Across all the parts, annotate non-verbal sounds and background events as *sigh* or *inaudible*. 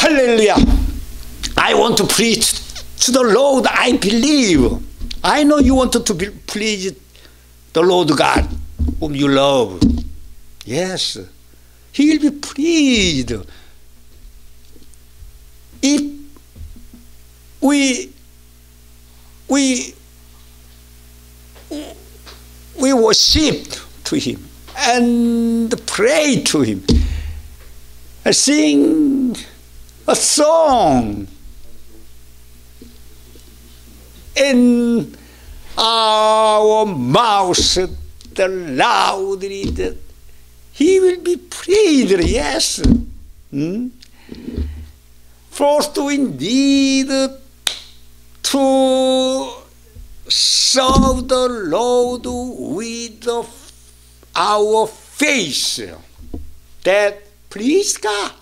Hallelujah. I want to preach to the Lord. I believe. I know you want to be, please the Lord God whom you love. Yes. He will be pleased. If we we we worship to him and pray to him sing a song in our mouths the loudly that he will be pleased yes hmm? forced indeed to serve the Lord with our face that please God.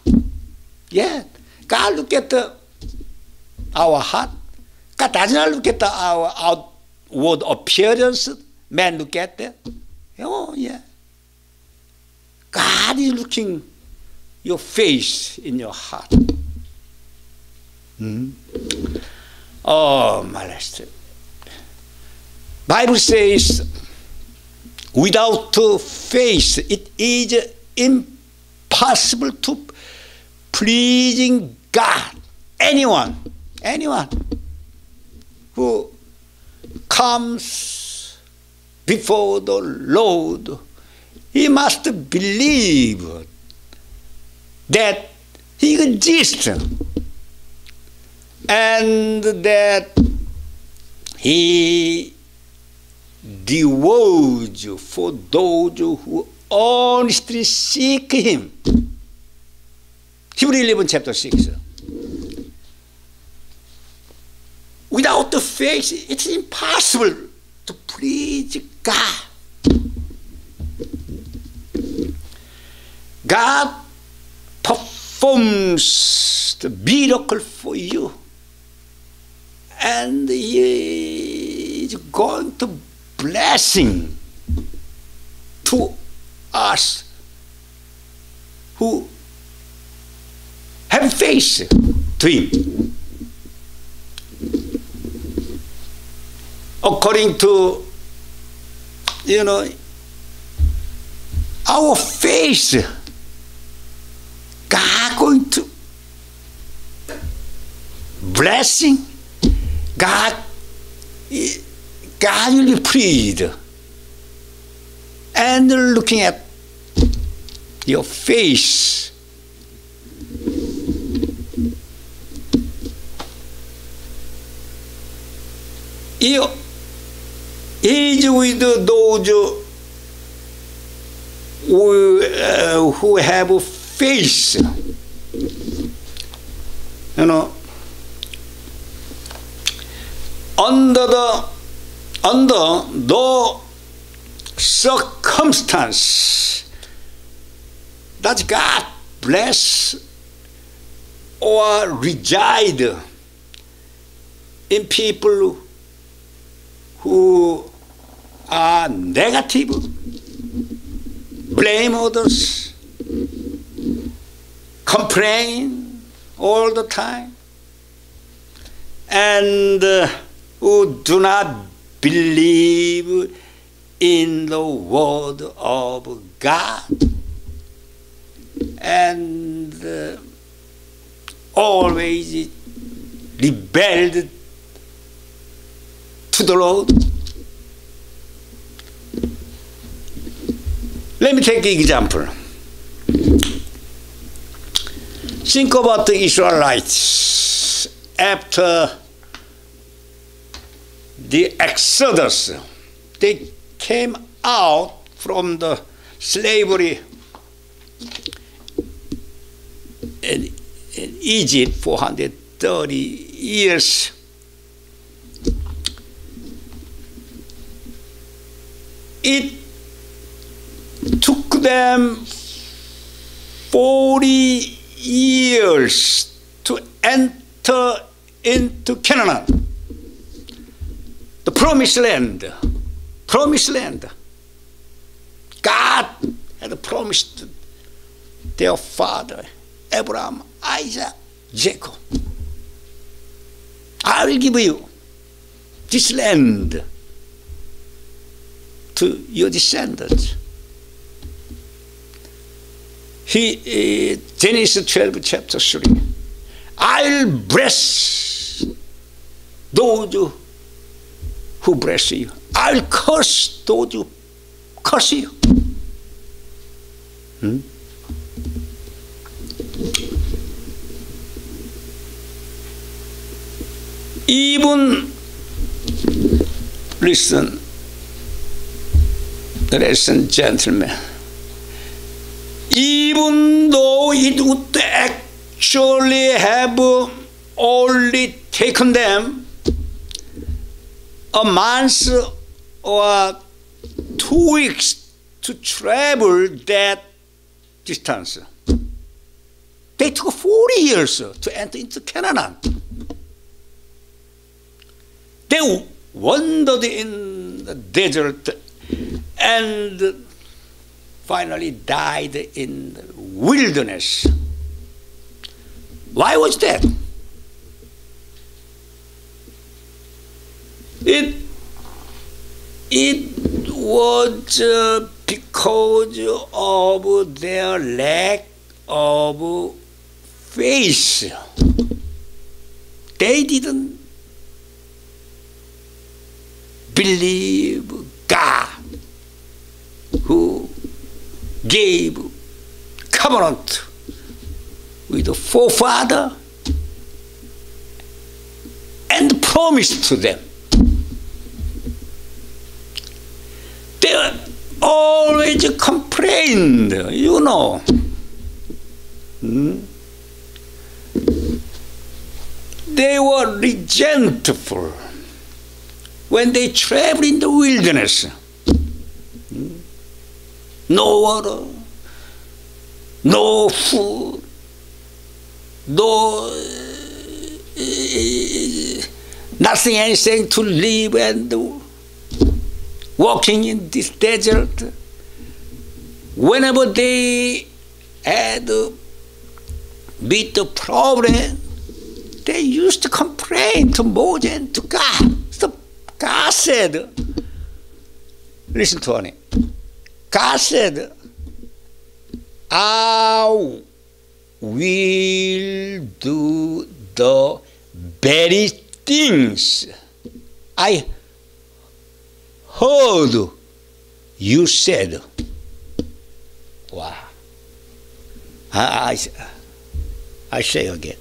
Yeah. God look at our heart. God does not look at our outward appearance. Man look at that. Oh, yeah. God is looking your face in your heart. Hmm? Oh, my last. Bible says, without faith, it is impossible to pleasing God. Anyone, anyone who comes before the Lord, he must believe that he exists and that he devotes for those who honestly seek him. Hebrew 11 chapter 6. Without the faith, it's impossible to please God. God performs the miracle for you. And he is going to blessing to us who have faith to him according to you know our faith God going to blessing. God, God will be pleased. And looking at your face, you is with those who, uh, who have faith. You know, under the under the circumstance that God bless or reside in people who are negative, blame others, complain all the time, and uh, who do not believe in the word of God. And uh, always rebelled to the Lord. Let me take an example. Think about the Israelites after the Exodus. They came out from the slavery in, in Egypt 430 years. It took them 40 years to enter into Canaan the promised land. Promised land. God had promised their father, Abraham, Isaac, Jacob, I will give you this land to your descendants. He, uh, Genesis 12, chapter 3. I'll bless those who bless you. I'll curse those who curse you. Hmm? Even, listen, ladies and gentlemen, even though it would actually have only taken them a month or two weeks to travel that distance. They took 40 years to enter into Canaan. They wandered in the desert and finally died in the wilderness. Why was that? It, it was uh, because of their lack of faith. They didn't believe God who gave covenant with the forefather and promised to them. They always complained, you know. Hmm? They were resentful when they traveled in the wilderness. No water, no food, no uh, nothing, anything to live and do. Walking in this desert, whenever they had meet the problem, they used to complain to Moses and to God. So God said, listen to me. Said, I will do the very things I heard you said. Wow. I, I, I say again.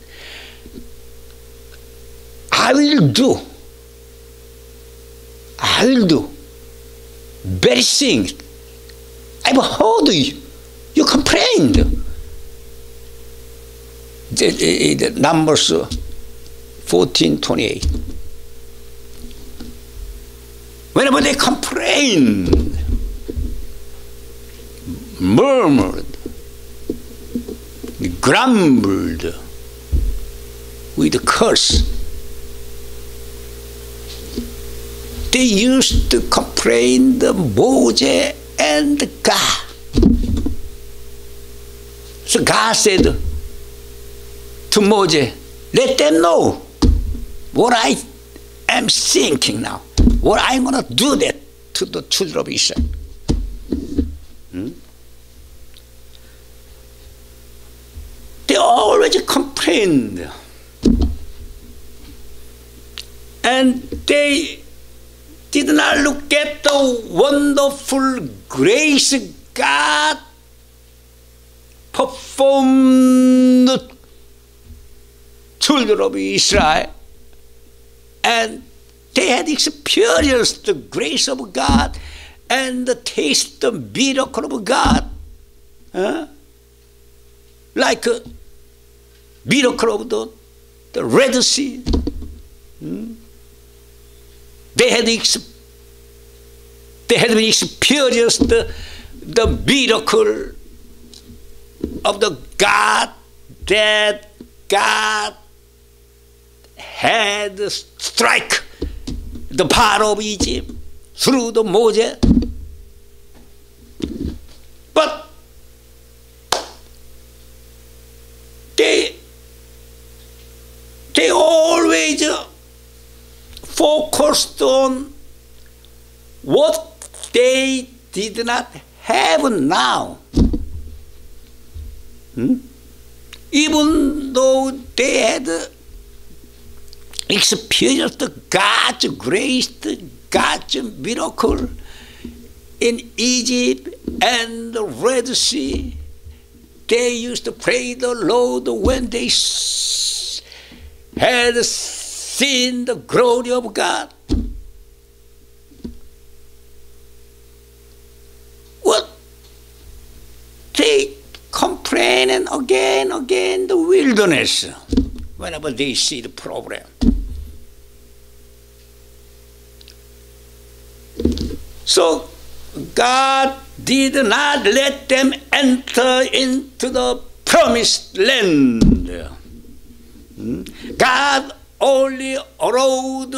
I will do. I will do. Very things. I've heard you. You complained. The, the, the Numbers 14, 28. Whenever they complained, murmured, grumbled with a curse. They used to complain the Moses and God. So God said to Moses, let them know what I am thinking now, what I'm going to do that to the children of Israel. Hmm? They always complained. And they did not look at the wonderful grace God performed the children of Israel. And they had experienced the grace of God and the taste the miracle of God. Huh? Like a miracle of the, the Red Sea. Hmm? They had they had experienced the, the miracle of the God that God had strike the part of Egypt through the Moses. But they is focused on what they did not have now. Hmm? Even though they had experienced God's grace, God's miracle in Egypt and the Red Sea, they used to pray the Lord when they had seen the glory of God. What they complain and again, again the wilderness whenever they see the problem. So God did not let them enter into the promised land. Hmm? God only allowed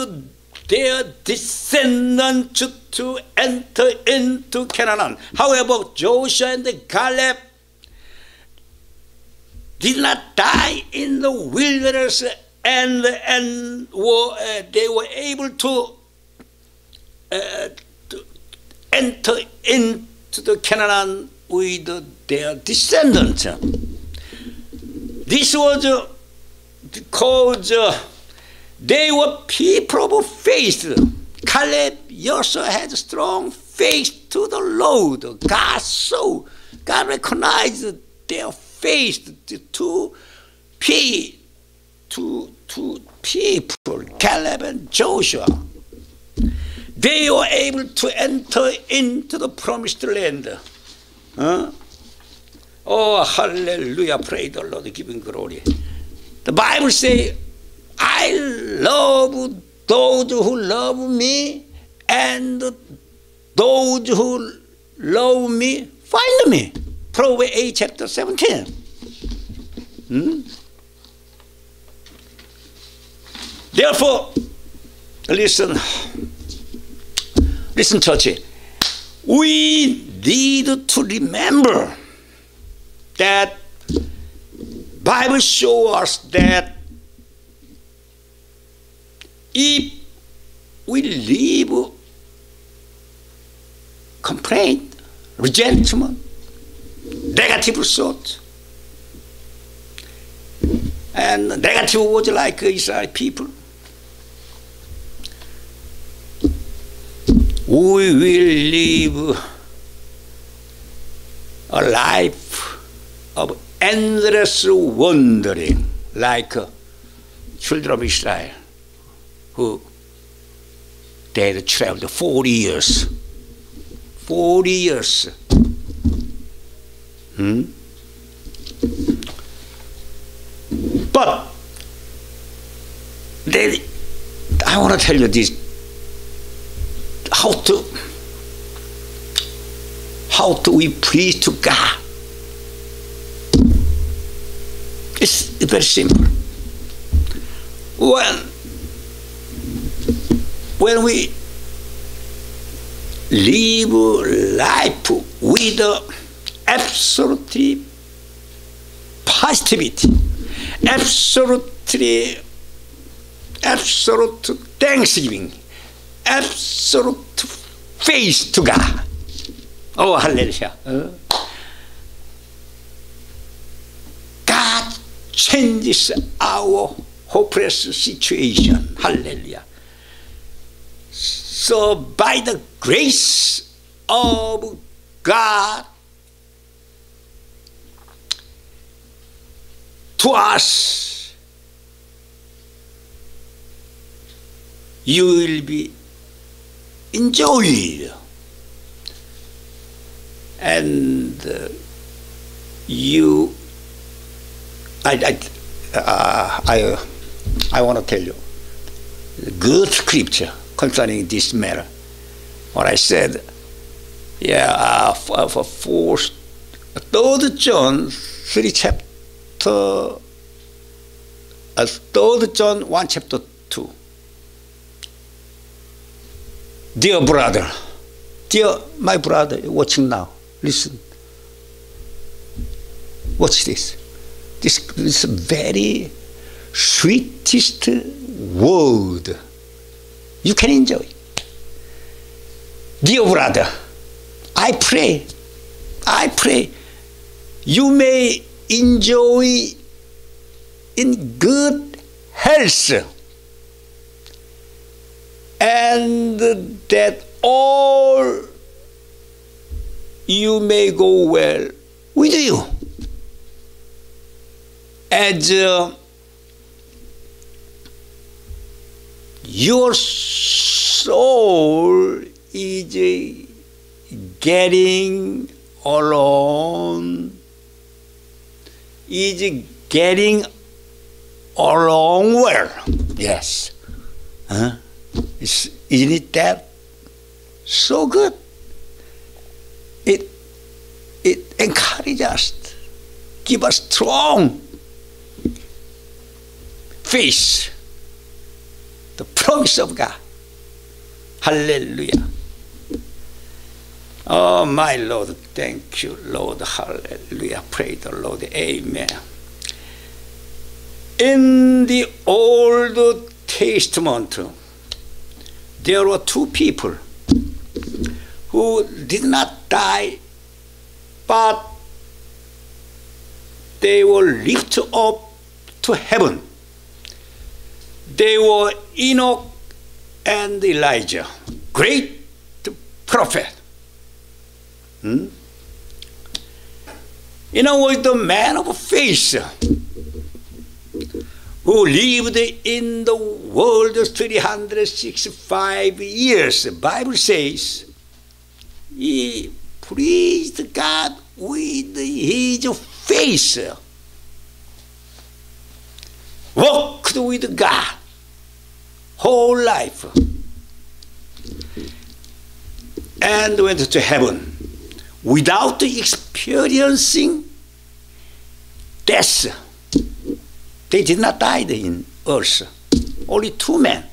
their descendants to enter into Canaan. However, Joshua and Caleb did not die in the wilderness and, and were, uh, they were able to, uh, to, enter into the Canaan with their descendants. This was uh, because uh, they were people of faith. Caleb also had strong faith to the Lord. God saw, God recognized their faith to pe- to, to people, Caleb and Joshua. They were able to enter into the promised land. Huh? Oh, hallelujah. Praise the Lord, giving glory. The Bible says, I love those who love me, and those who love me find me. Proverbs 8, chapter 17. Hmm? Therefore, listen, listen, church. We need to remember that Bible shows us that if we live complaint, resentment, negative thought, and negative words like uh, Israel people, we will live a life of endless wandering like uh, children of Israel who they traveled 40 years. 40 years. Hmm? But they, I want to tell you this how to how do we pray to God? It's very simple. When when we live life with absolute positivity, absolutely absolute thanksgiving, absolute faith to God. Oh, hallelujah. God changes our hopeless situation. Hallelujah. So, by the grace of God to us, you will be enjoyed. And uh, you, I, I, uh, I, I want to tell you, good scripture concerning this matter. What I said, yeah, uh, for, for fourth, third John, three chapter, uh, third John, one chapter two. Dear brother, dear my brother watching now, listen. Watch this. This is very sweetest world. You can enjoy. Dear brother, I pray, I pray you may enjoy in good health and that all you may go well with you as uh, your soul is getting along, is getting along well. Yes. Huh? Is, isn't it that so good? It, it encourages us, give us strong faith, the promise of God. Hallelujah. Oh, my Lord, thank you, Lord. Hallelujah. Praise the Lord. Amen. In the Old Testament, there were two people who did not die, but they were lifted up to heaven. They were Enoch and Elijah, great prophet. Hmm? Enoch was the man of faith who lived in the world 365 years. The Bible says he pleased God with his face, walked with God whole life, and went to heaven without experiencing death. They did not die in earth. Only two men,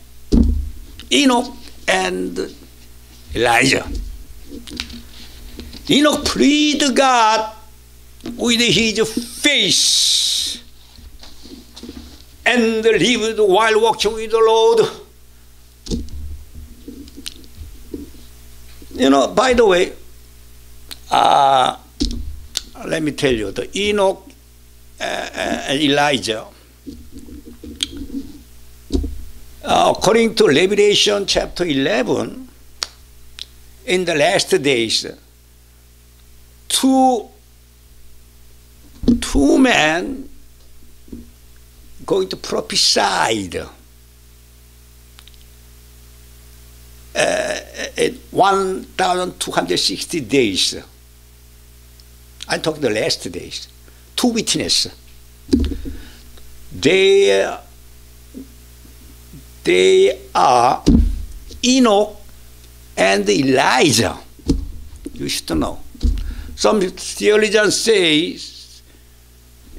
Enoch and Elijah. Enoch pleaded God with his face and lived while walking with the Lord. You know, by the way, uh, let me tell you, the Enoch uh, and Elijah, uh, according to Revelation chapter 11, in the last days, two, two men going to prophesy Uh, 1,260 days. I talk the last days. Two witnesses. They, they are Enoch and Elijah. You should know. Some theologians say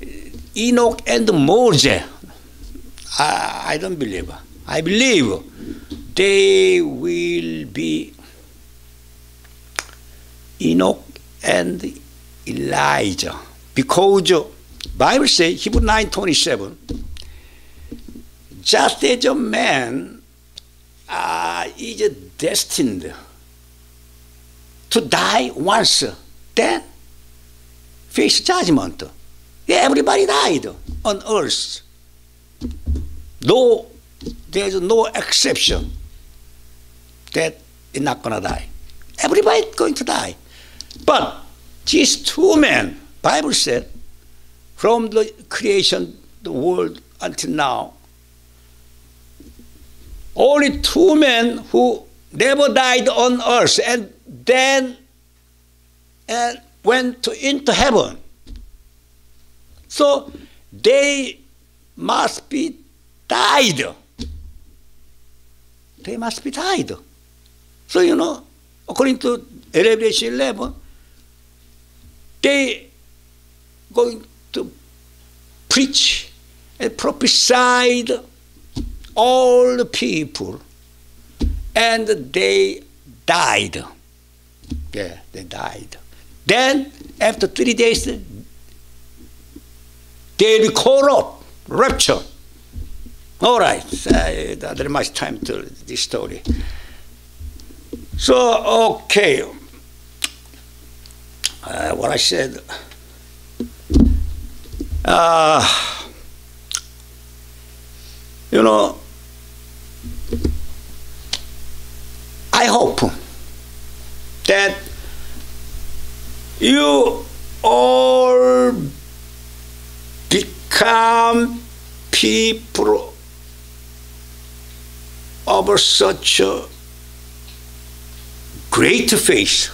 uh, Enoch and Moses. I, I don't believe. I believe they will be Enoch and Elijah. Because Bible says Hebrew 9:27 just as a man uh, is destined to die once then face judgment. Everybody died on earth. No there's no exception that is not going to die. Everybody's going to die. But these two men, Bible said, from the creation, of the world until now, only two men who never died on earth and then and went to, into heaven. So they must be died. They must be died. So, you know, according to Revelation 11, they going to preach and prophesy all the people, and they died. Yeah, they died. Then, after three days, they will call up, rapture. All right, uh, don't much time to this story. So, okay, uh, what I said. Uh, you know, I hope that you all become people of such a great faith.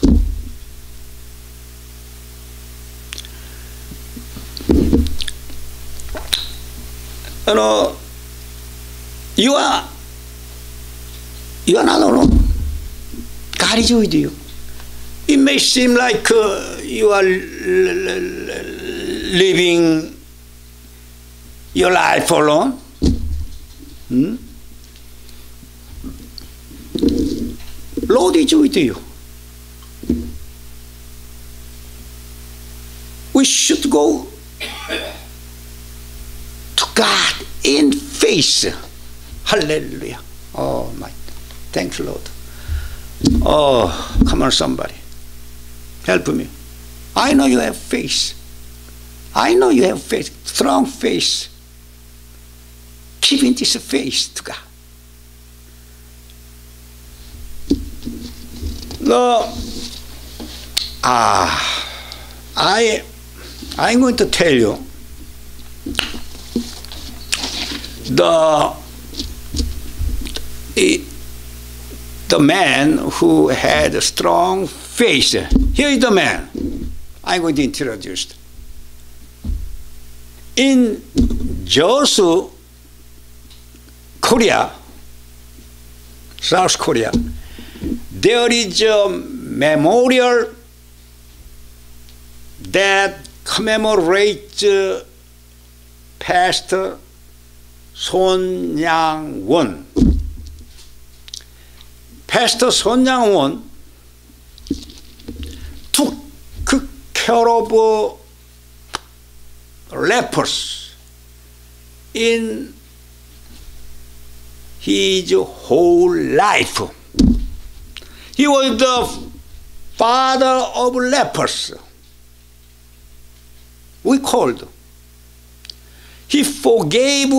You know, you are you are not alone. God is with you. It may seem like uh, you are living your life alone. Hmm? Lord is with you. We should go to God in faith. Hallelujah. Oh my. thank Thanks, Lord. Oh, come on, somebody. Help me. I know you have faith. I know you have faith, strong faith. Keeping this faith to God. No, ah, I, I'm going to tell you the the man who had a strong faith. Here is the man. I'm going to introduce. In Yeosu, Korea, South Korea, there is a memorial that commemorates uh, Pastor Son Yang Won. Pastor Son Yang Won took care of lepers in his whole life. He was the father of lepers. We called. He forgave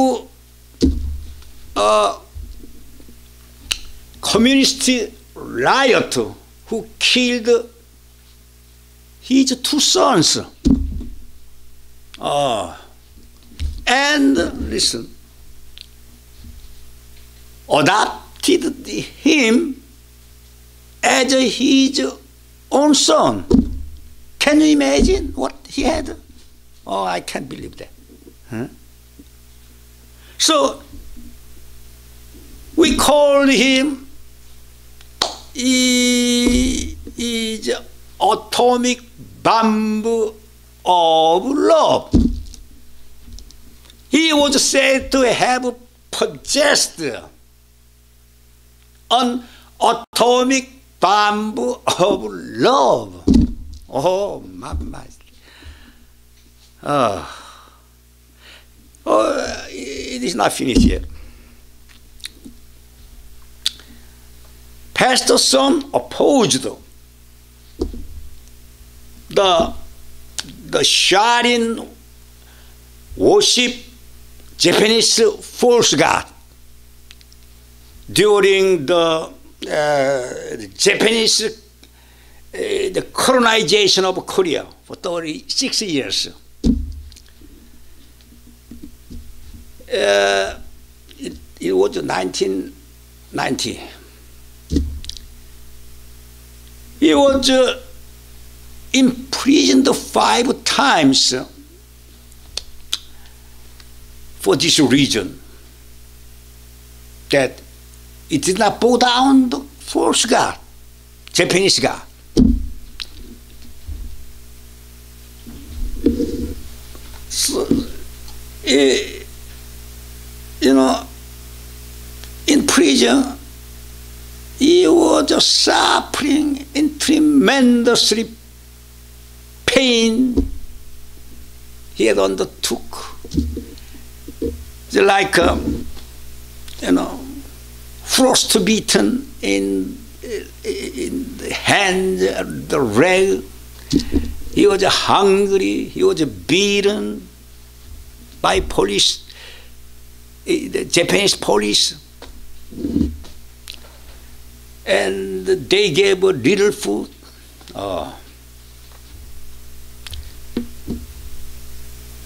a communist riot who killed his two sons. Oh. And listen, adopted him as his own son. Can you imagine what he had? Oh, I can't believe that. Huh? So we call him he is atomic bamboo of love. He was said to have possessed an atomic bamboo of love. Oh, my. Oh. oh, it is not finished yet. Pastor Son opposed the the shrine worship Japanese false god during the, uh, Japanese the colonization of Korea for 36 years. It, it was 1990. He was uh, imprisoned five times for this reason that it did not bow down the false god, Japanese god. So, uh, you know, in prison, he was suffering in tremendously pain he had undertook. Like um, you know, frostbitten in, in the hand, the leg. He was hungry. He was beaten by police, eh, the Japanese police. And they gave a little food. Oh.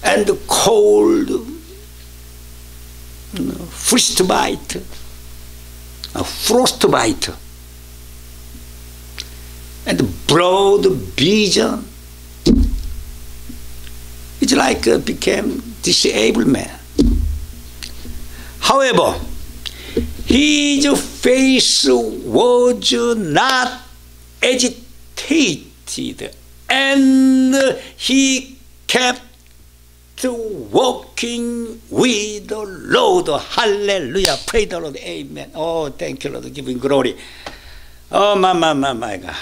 And the cold you know, frostbite, a frostbite, and broad vision. It's like uh, became disabled man. However, his face was not agitated, and he kept walking with the Lord. Hallelujah. Praise the Lord. Amen. Oh, thank you, Lord. Giving glory. Oh, my, my, my, my God.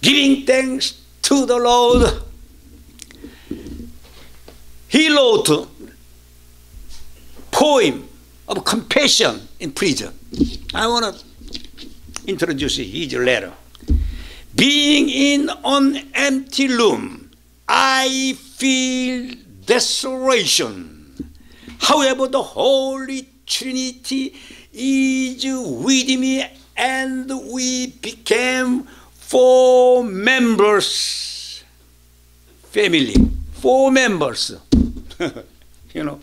Giving thanks to the Lord. He wrote poem of compassion in prison. I want to introduce his letter. Being in an empty room, I feel desolation. However, the Holy Trinity is with me, and we became four members. Family, four members. *laughs* you know,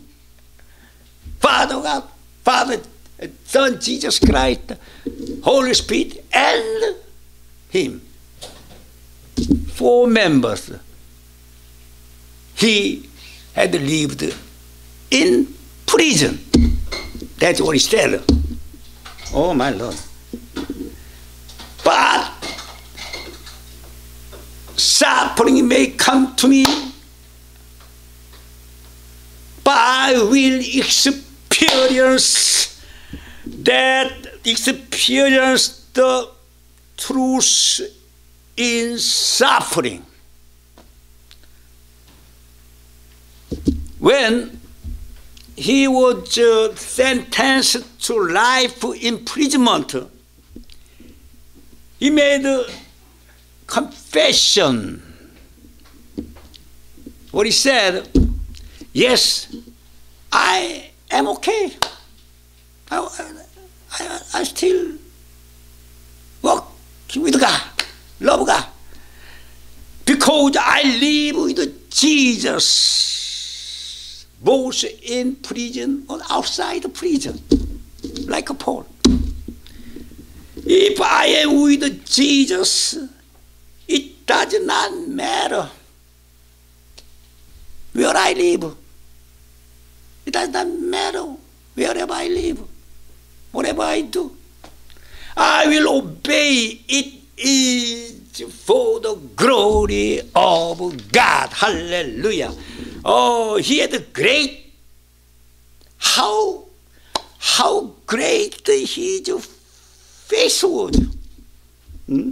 Father God, Father, Son Jesus Christ, Holy Spirit, and Him. Four members. He had lived in prison. That's what he said. Oh my Lord. But suffering may come to me, but I will experience that experience the truth in suffering. When he was uh, sentenced to life imprisonment, he made a confession. What he said, yes, I am okay. I, I, I still walk with God, love God, because I live with Jesus both in prison or outside prison, like Paul. If I am with Jesus, er it does not matter where er I live. It does not matter wherever I live, whatever I do. I will obey it is for the glory of God. Hallelujah. Oh, he had a great, how, how great his face was. Hmm?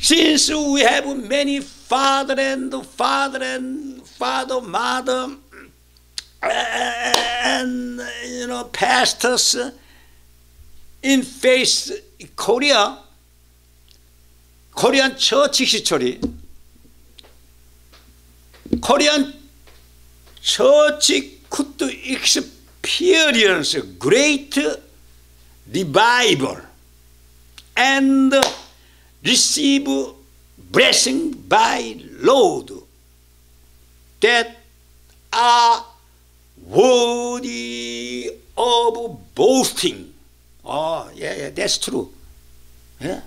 Since we have many father and father and father, mother, and you know pastors in face Korea, Korean church history, Korean church could experience great revival and receive blessing by Lord that are worthy of boasting. Oh, yeah, yeah, that's true. Yeah.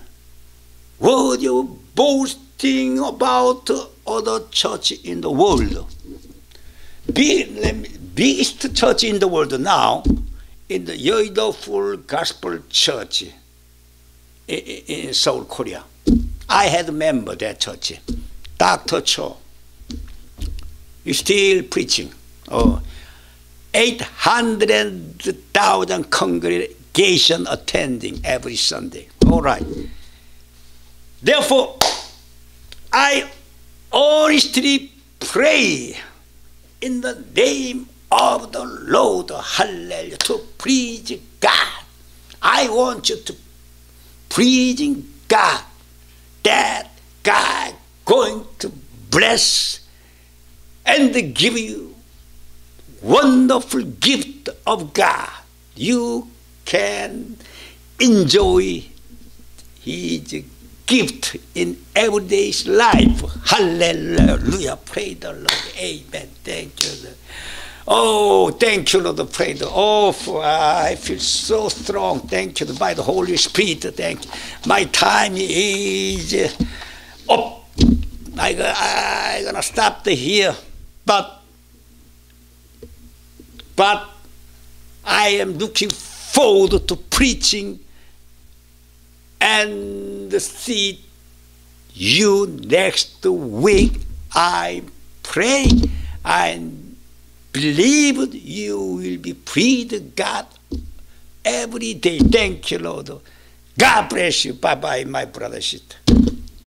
Worthy of boasting about other church in the world. Big, biggest church in the world now in the Yeouido Full Gospel Church in, in Seoul, Korea. I had a member that church, Dr. Cho. He's still preaching. Oh, 800,000 congregation attending every Sunday. All right. Therefore, I honestly pray in the name of the Lord, hallelujah, to praise God. I want you to praising God that God going to bless and give you wonderful gift of God. You can enjoy His gift in everyday's life. Hallelujah. Praise the Lord. Amen. Thank you. Lord. Oh, thank you, Lord. Praise the Lord. Oh, I feel so strong. Thank you by the Holy Spirit. Thank you. My time is up. I, I'm going to stop here. But, but I am looking forward to preaching and see you next week. I pray and believe you will be freed God every day. Thank you, Lord. God bless you. Bye bye, my brother.